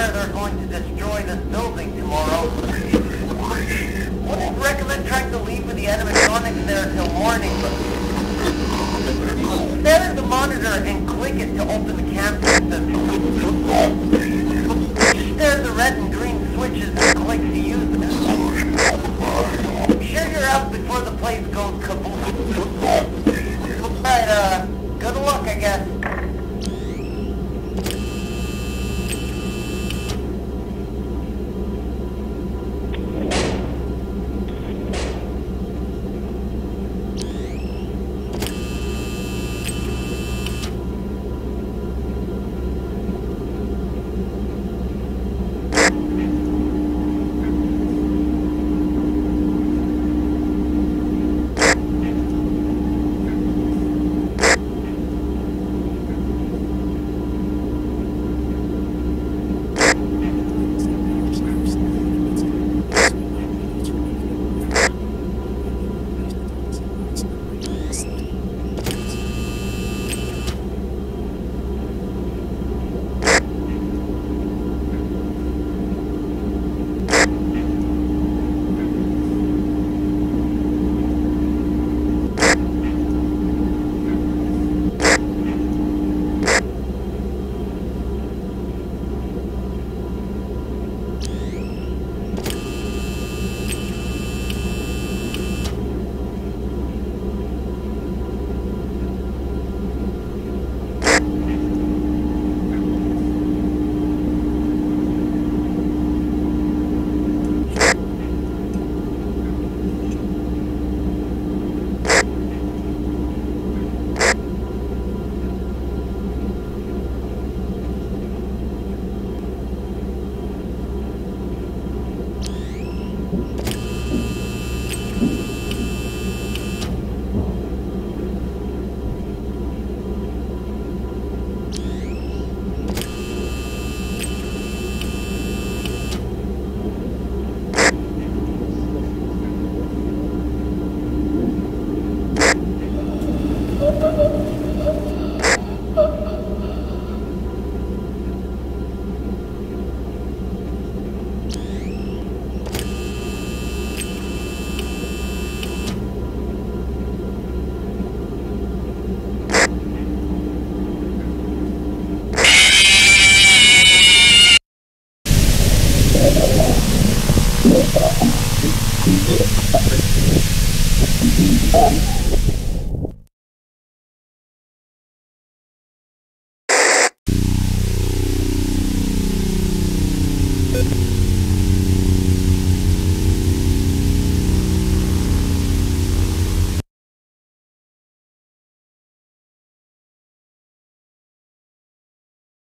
You they're going to destroy this building tomorrow. Wouldn't recommend trying to leave with the animatronics there till morning, but... Stare at the monitor and click it to open the cam system.